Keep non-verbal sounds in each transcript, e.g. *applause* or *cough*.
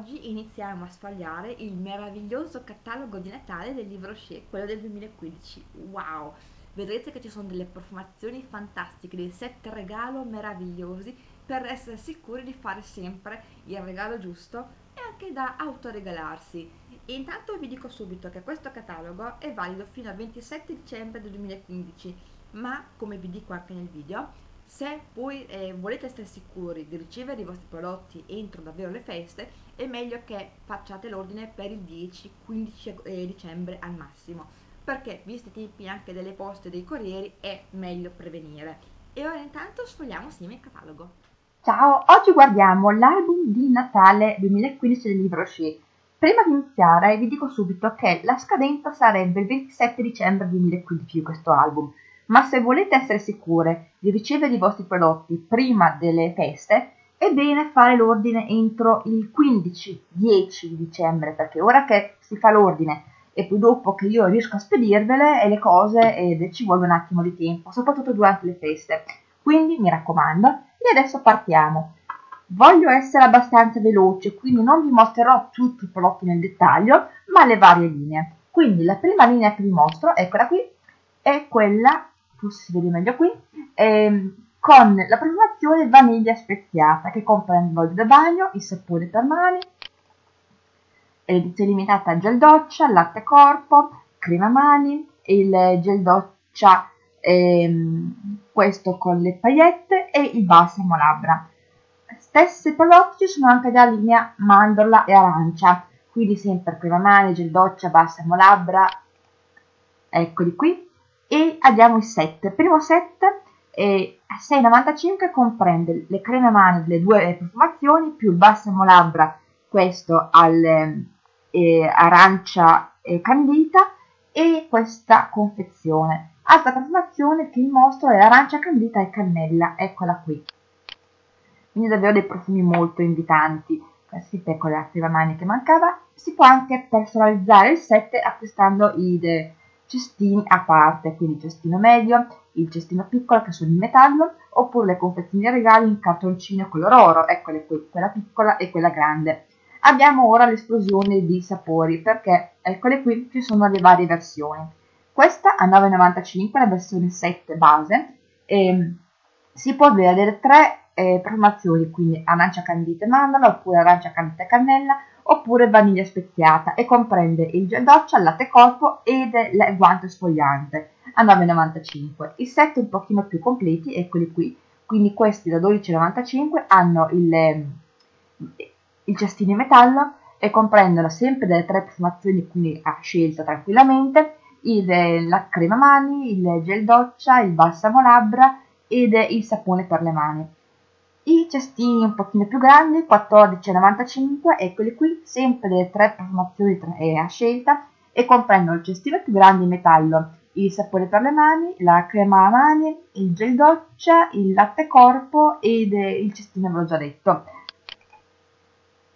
Oggi iniziamo a sfogliare il meraviglioso catalogo di Natale del libro Shea, quello del 2015. Wow! Vedrete che ci sono delle profumazioni fantastiche, dei set regalo meravigliosi per essere sicuri di fare sempre il regalo giusto e anche da autoregalarsi. E intanto vi dico subito che questo catalogo è valido fino al 27 dicembre del 2015, ma come vi dico anche nel video, se voi eh, volete essere sicuri di ricevere i vostri prodotti entro davvero le feste, è meglio che facciate l'ordine per il 10-15 eh, dicembre al massimo, perché visti i tempi anche delle poste e dei corrieri è meglio prevenire. E ora intanto sfogliamo insieme il catalogo. Ciao, oggi guardiamo l'album di Natale 2015 del libro Shea. Prima di iniziare vi dico subito che la scadenza sarebbe il 27 dicembre 2015 di questo album ma se volete essere sicure di ricevere i vostri prodotti prima delle feste, è bene fare l'ordine entro il 15-10 dicembre, perché ora che si fa l'ordine e poi dopo che io riesco a spedirvele e le cose ed ci vuole un attimo di tempo, soprattutto durante le feste. Quindi mi raccomando, e adesso partiamo. Voglio essere abbastanza veloce, quindi non vi mostrerò tutti i prodotti nel dettaglio, ma le varie linee. Quindi la prima linea che vi mostro, eccola qui, è quella forse si vede meglio qui, ehm, con la profumazione vaniglia speziata che comprende l'olio da bagno, il sapone per mani, edizione limitata gel doccia, latte corpo, crema mani, il gel doccia ehm, questo con le paillette e il balsamo labbra. Stessi prodotti sono anche della linea mandorla e arancia, quindi sempre crema mani, gel doccia, balsamo labbra, eccoli qui e abbiamo il set. primo set è a 6,95 comprende le creme mani delle due profumazioni più il balsamo labbra, questo al eh, arancia e candita e questa confezione. Altra profumazione che vi mostro è arancia candita e cannella, eccola qui. Quindi davvero dei profumi molto invitanti. Con la prima mani che mancava. Si può anche personalizzare il set acquistando i cestini a parte, quindi cestino medio, il cestino piccolo che sono in metallo, oppure le confezioni regali in cartoncino color oro, qui, quella piccola e quella grande. Abbiamo ora l'esplosione di sapori, perché eccole qui ci sono le varie versioni. Questa a 9,95, la versione 7 base, e si può avere tre eh, profumazioni, quindi arancia candita e mandorla, oppure arancia candita e cannella, oppure vaniglia speziata e comprende il gel doccia, il latte corpo ed il guanto sfogliante a 9,95. I set un pochino più completi, eccoli qui, quindi questi da 12,95 hanno il, ehm, il cestino in metallo e comprendono sempre delle tre profumazioni, quindi a scelta tranquillamente, il, la crema mani, il gel doccia, il balsamo labbra ed il sapone per le mani i cestini un pochino più grandi 14,95 eccoli qui sempre delle tre profumazioni a scelta e comprendono il cestino più grande in metallo il sapore per le mani, la crema a mani, il gel doccia, il latte corpo ed il cestino ve l'ho già detto.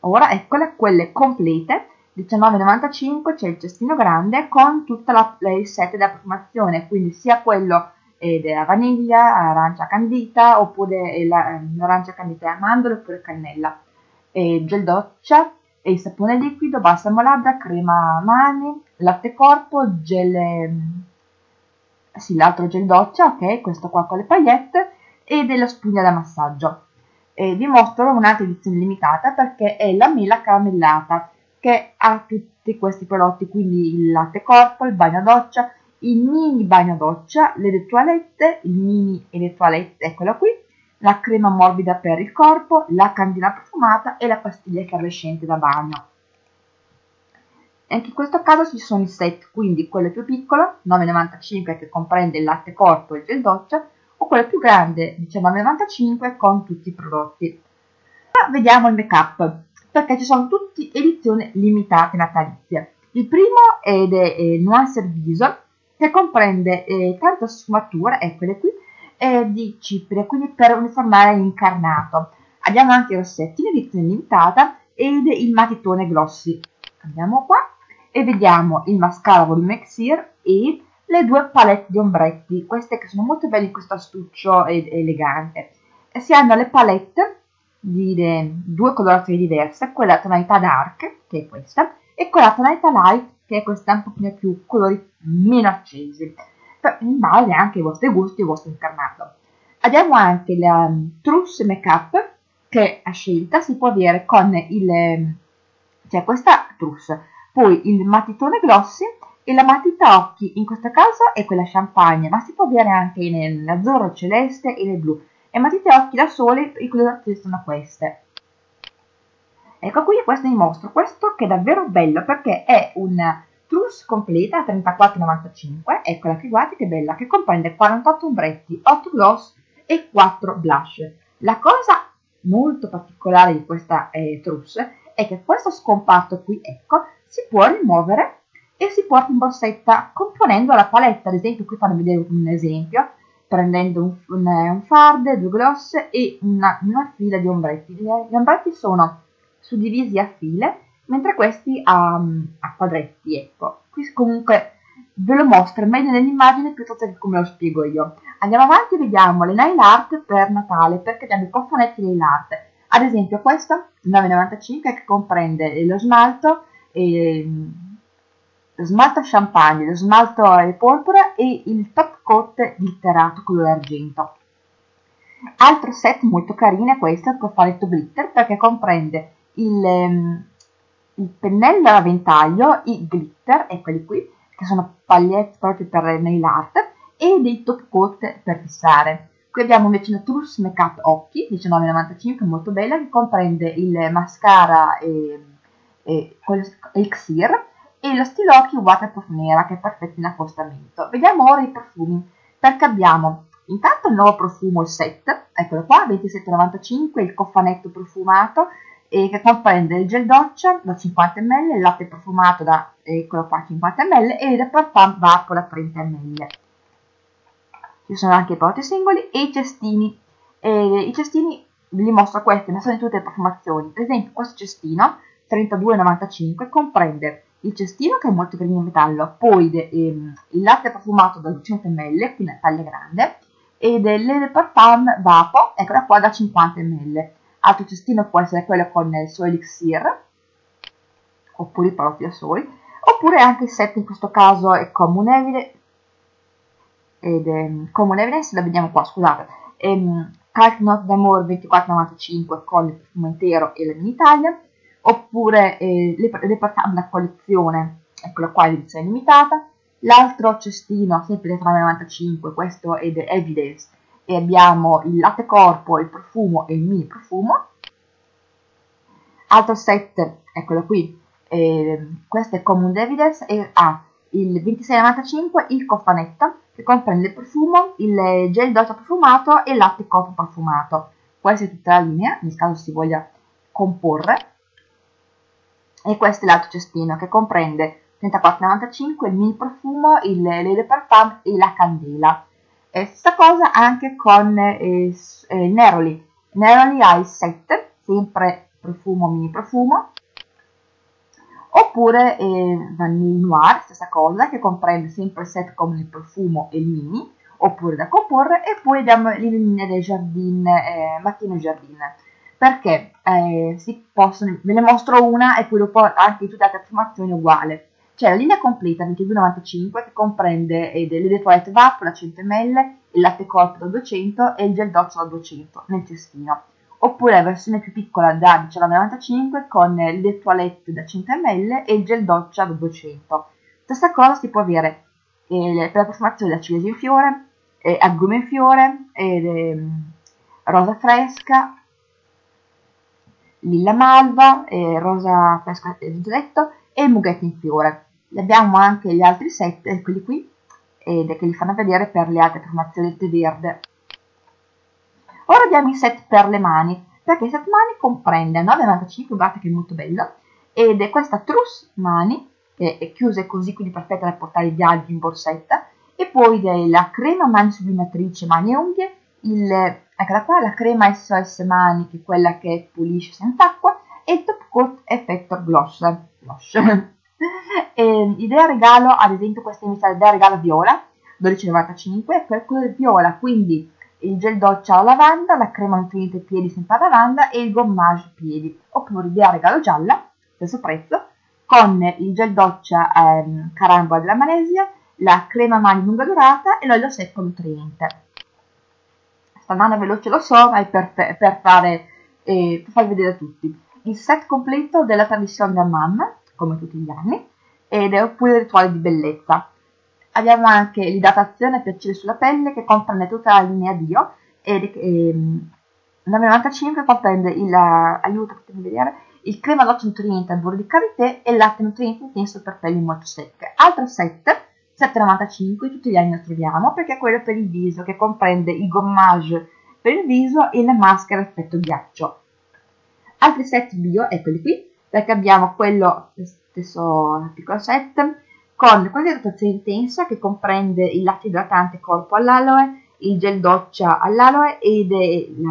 Ora eccole quelle complete, 19,95 c'è il cestino grande con tutta la, il set della profumazione, quindi sia quello è vaniglia, arancia candita oppure l'arancia candita e mandorle oppure cannella, e gel doccia, e sapone liquido, balsamo labbra, crema mani, latte corpo, gel, ehm, sì, l'altro gel doccia, ok, questo qua con le paillette, e della spugna da massaggio. E vi mostro un'altra edizione limitata perché è la mela caramellata che ha tutti questi prodotti, quindi il latte corpo, il bagno doccia, il mini bagno doccia, le toilette, il mini e le toilette, eccola qui, la crema morbida per il corpo, la candela profumata e la pastiglia effervescente da bagno. Anche in questo caso ci sono i set, quindi quello più piccolo, 9,95 che comprende il latte corpo e il gel doccia, o quello più grande, 19,95 con tutti i prodotti. Ma vediamo il make up, perché ci sono tutte edizioni limitate natalizie. Il primo è il Nuance Viso, che comprende eh, tanta sfumatura, eccole qui, eh, di cipria, quindi per uniformare l'incarnato. Abbiamo anche i rossetti in edizione limitata ed il matitone glossy. Andiamo qua e vediamo il mascara volume Exir e le due palette di ombretti, queste che sono molto belle in questo astuccio ed elegante. E si hanno le palette di due colorazioni diverse, quella tonalità dark, che è questa, e quella tonalità light, che è questa un pochino più colori meno accesi, in base anche ai vostri gusti e al vostro incarnato. Abbiamo anche la um, Truss Makeup, che a scelta si può avere con il, um, cioè questa Truss, poi il matitone glossy e la matita occhi, in questo caso è quella champagne, ma si può avere anche nell'azzurro celeste e nel blu. E matite occhi da sole, i colorazioni sono queste. Ecco qui questo vi mostro, questo che è davvero bello perché è una trousse completa a 34,95, eccola qui guardate che bella, che comprende 48 ombretti, 8 gloss e 4 blush. La cosa molto particolare di questa eh, trousse è che questo scomparto qui, ecco, si può rimuovere e si porta in borsetta componendo la paletta, ad esempio qui fanno vedere un esempio, prendendo un, un, un fard, due gloss e una, una fila di ombretti. Gli ombretti sono suddivisi a file, mentre questi a, a quadretti, ecco. Qui comunque ve lo mostro meglio nell'immagine piuttosto che come lo spiego io. Andiamo avanti e vediamo le nail art per Natale, perché abbiamo i coffonetti nail art. Ad esempio questo, 9,95, che comprende lo smalto, e, lo smalto champagne, lo smalto porpora e il top coat glitterato colore argento. Altro set molto carino è questo, il coffanetto glitter, perché comprende il, um, il pennello a ventaglio, i glitter, eccoli qui, che sono pagliette proprio per nail art, e dei top coat per fissare. Qui abbiamo invece una Truss Makeup Occhi, 19,95, molto bella, che comprende il mascara e, e Elixir e lo stilocchi Waterproof Nera, che è perfetto in accostamento. Vediamo ora i profumi, perché abbiamo intanto il nuovo profumo, il set, eccolo qua, 27,95, il cofanetto profumato, e che comprende il gel doccia da 50 ml, il latte profumato da eccolo qua 50 ml e il parfum vapo da 30 ml. Ci sono anche i prodotti singoli e i cestini. E I cestini vi mostro questi, ma sono in tutte le profumazioni. Per esempio questo cestino 32,95 comprende il cestino che è molto carino in metallo, poi de, ehm, il latte profumato da 200 ml, quindi una taglia grande, e del parfum vapo, eccola qua da 50 ml altro cestino può essere quello con il suo elixir, oppure i prodotti da soli, oppure anche il set in questo caso è common evidence, ed, um, common evidence, la vediamo qua, scusate, um, Calc Note d'Amore 24,95 con il profumo intero e la mini taglia, oppure eh, le, le da collezione, eccola qua, l'edizione limitata, l'altro cestino, sempre da 3,95, questo è The Evidence, e abbiamo il latte corpo, il profumo e il mini profumo. Altro set, eccolo qui, eh, questo è Common Evidence e ha il 26,95 il cofanetto che comprende il profumo, il gel doccia profumato e il latte corpo profumato. Questa è tutta la linea, nel caso si voglia comporre. E questo è l'altro cestino che comprende 34,95 il mini profumo, il Lele Parfum e la candela. E stessa cosa anche con eh, eh, Neroli. Neroli il set, sempre profumo, mini profumo. Oppure eh, Vanille Noir, stessa cosa, che comprende sempre il set con il profumo e il mini, oppure da comporre. E poi le linee del Jardin, eh, Mattino Jardin. Perché eh, si possono, ve ne mostro una e poi dopo anche tutte le altre informazioni uguali c'è la linea completa 22,95 che comprende eh, le toilette VAP da 100 ml, il latte corpo da 200 e il gel doccia da 200 nel cestino. Oppure la versione più piccola da 19,95 con le toilette da 100 ml e il gel doccia da 200. Stessa cosa si può avere eh, per la profumazione da ciliegia in fiore, eh, agrume in fiore, eh, rosa fresca, lilla malva, eh, rosa fresca, eh, detto, e il mughetto in fiore abbiamo anche gli altri set, quelli qui, ed che li fanno vedere per le altre tè verde. Ora abbiamo i set per le mani, perché il set mani comprende 9,95, guardate che è molto bello, ed è questa trousse mani, che è chiusa così, quindi perfetta da portare i viaggi in borsetta, e poi della crema mani sublimatrice mani e unghie, il, eccola qua, la crema SOS mani, che è quella che pulisce senza acqua, e il top coat effetto gloss. gloss. *laughs* *laughs* E, idea regalo, ad esempio, questa iniziale idea regalo viola, 12,95, per colore viola, quindi il gel doccia alla lavanda, la crema nutriente piedi sempre alla lavanda e il gommage piedi. Oppure idea regalo gialla, stesso prezzo, con il gel doccia ehm, carambola della Malesia, la crema mani lunga durata e l'olio secco nutriente. Sta andando veloce lo so, ma è per, per, fare, eh, per far vedere a tutti. Il set completo della tradizione da mamma, come tutti gli anni, ed è oppure il rituale di bellezza. Abbiamo anche l'idratazione piacere sulla pelle che comprende tutta la linea Dio ed ehm, 95 comprende il aiuto, vedere, il crema doccia nutriente al burro di karité e il latte nutriente intenso per pelli molto secche. Altro set 7,95 tutti gli anni lo troviamo perché è quello per il viso che comprende il gommage per il viso e le maschere effetto ghiaccio. Altri set bio, eccoli qui, perché abbiamo quello, stesso piccolo set, con idratazione intensa che comprende il latte idratante corpo all'aloe, il gel doccia all'aloe ed il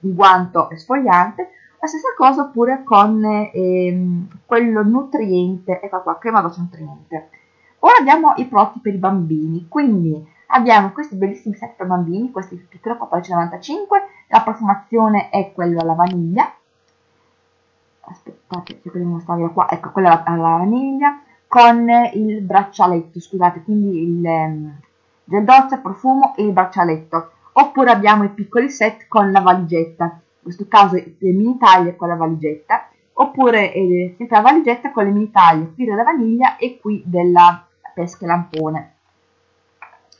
guanto esfoliante, la stessa cosa oppure con ehm, quello nutriente, ecco qua, crema doccia nutriente. Ora abbiamo i prodotti per i bambini, quindi abbiamo questi bellissimi set per bambini, questi piccoli 14,95, la profumazione è quella alla vaniglia, aspettate, cerco di mostrarvela qua, ecco, quella alla vaniglia, con il braccialetto, scusate, quindi il um, gel doccia, profumo e il braccialetto. Oppure abbiamo i piccoli set con la valigetta, in questo caso le mini taglie con la valigetta, oppure eh, sempre la valigetta con le mini taglie qui della vaniglia e qui della pesche lampone.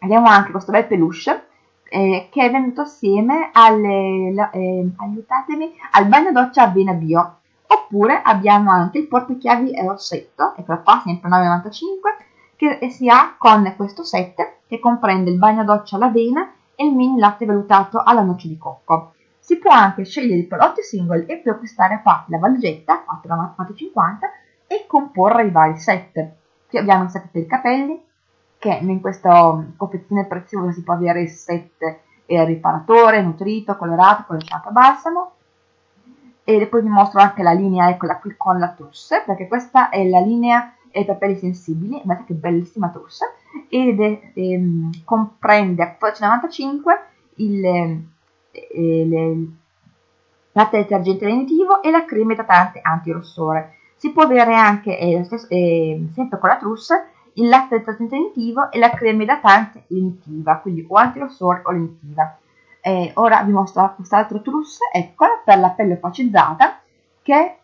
Abbiamo anche questo bel peluche eh, che è venuto assieme alle, eh, aiutatemi, al bagno doccia avvena bio. Oppure abbiamo anche il portachiavi rossetto, eccolo qua, sempre 9,95, che si ha con questo set che comprende il bagno doccia all'avena e il mini latte valutato alla noce di cocco. Si può anche scegliere i prodotti singoli e poi acquistare a parte la valigetta, 4,50 e comporre i vari set. Qui abbiamo il set per i capelli, che in questa confezione preziosa si può avere il set eh, riparatore, nutrito, colorato con il shampoo balsamo. E poi vi mostro anche la linea, eccola qui con la trousse, perché questa è la linea per capelli sensibili, guardate che bellissima trousse, ed è, ehm, comprende a 14,95 il, eh, il latte detergente lenitivo e la crema idratante antirossore. Si può avere anche, eh, stesso, eh, sempre con la trussa, il latte detentivo e la crema idratante lenitiva, quindi o antirossore o lenitiva. Eh, ora vi mostro quest'altro truss, eccola, per la pelle opacizzata, che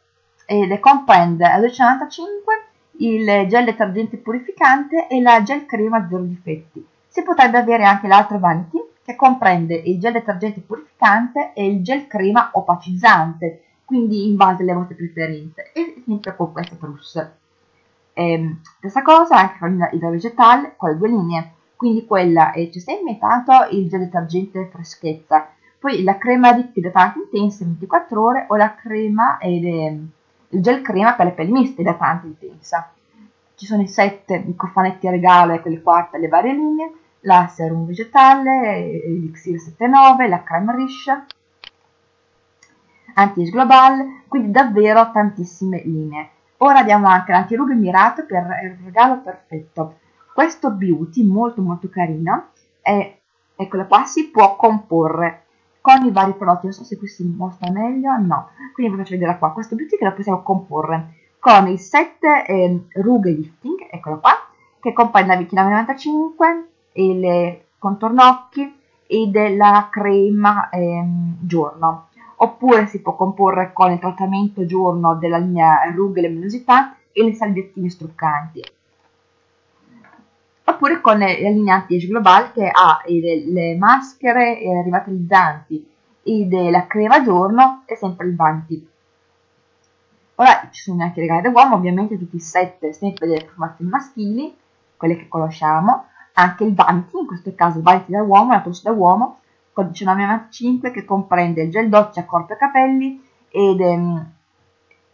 eh, comprende a 295 il gel detergente purificante e la gel crema zero difetti. Si potrebbe avere anche l'altro vanity, che comprende il gel detergente purificante e il gel crema opacizzante, quindi in base alle vostre preferenze e sempre con queste trusse. Ehm, stessa cosa anche con il vegetale con le due linee, quindi quella eh, c'è sempre inventato il gel detergente freschezza, poi la crema idratante intensa 24 ore o la crema ed, eh, il gel crema per le pelli miste idratante intensa. Ci sono i sette microfanetti a regalo e quelle quarte le varie linee, la serum vegetale, l'Elixir 79, la crema riche, anti-age global, quindi davvero tantissime linee. Ora abbiamo anche l'antirughe mirato per il regalo perfetto. Questo beauty molto molto carino è, eccola qua, si può comporre con i vari prodotti, non so se qui si mostra meglio, no, quindi vi faccio vedere qua, questo beauty che lo possiamo comporre con i 7 eh, rughe lifting, eccolo qua, che comprende la Vichina 95, il contorno occhi e della crema eh, giorno. Oppure si può comporre con il trattamento giorno della linea rughe e luminosità e le salviettine struccanti oppure con la anti-age global che ha le, le maschere eh, rivitalizzanti e della crema giorno e sempre il vanti ora ci sono anche i regali da uomo ovviamente tutti i set sempre delle formazioni maschili quelle che conosciamo anche il vanti in questo caso il vanti da uomo la tosse da uomo codice 995 che comprende il gel doccia corpo e capelli ed ehm,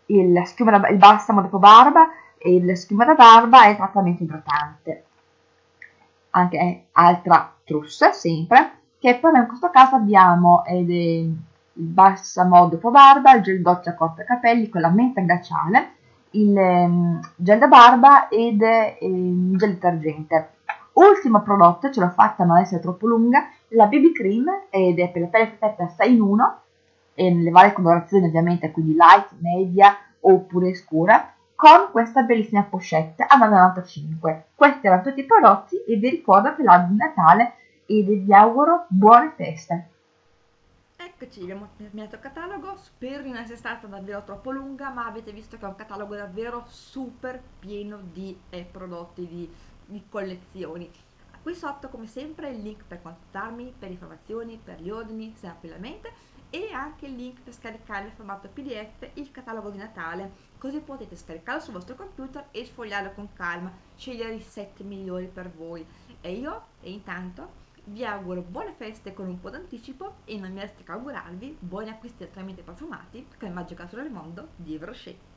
il, da, il balsamo dopo barba il schiuma da barba e il trattamento idratante. Anche altra trussa, sempre, che però in questo caso abbiamo ed, eh, il balsamo dopo barba, il gel doccia corpo e capelli con la menta glaciale, il ehm, gel da barba ed eh, il gel detergente. Ultimo prodotto, ce l'ho fatta non essere troppo lunga, la BB Cream ed è per la pelle perfetta 6 in 1 e nelle varie colorazioni ovviamente, quindi light, media oppure scura, con questa bellissima pochette a 9,95. Questi erano tutti i prodotti e vi ricordo che l'album di Natale e vi auguro buone feste. Eccoci, abbiamo terminato il catalogo, spero di non essere stata davvero troppo lunga, ma avete visto che è un catalogo davvero super pieno di eh, prodotti, di, di collezioni. Qui sotto come sempre il link per contattarmi, per informazioni, per gli ordini, se appilamento e anche il link per scaricare in formato pdf il catalogo di Natale, così potete scaricarlo sul vostro computer e sfogliarlo con calma, scegliere i set migliori per voi. E io, e intanto, vi auguro buone feste con un po' d'anticipo e non mi resta che augurarvi buoni acquisti altamente profumati con il magico del mondo di Rocher.